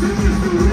Sing